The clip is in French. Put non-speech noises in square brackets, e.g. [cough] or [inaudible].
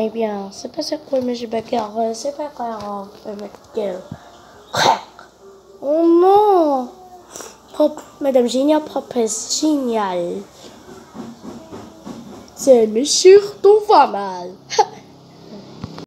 Eh bien, c'est pas ça quoi, monsieur Becker. C'est pas grave, euh, Oh non Madame Génial propose génial. C'est monsieur ton va mal. [laughs]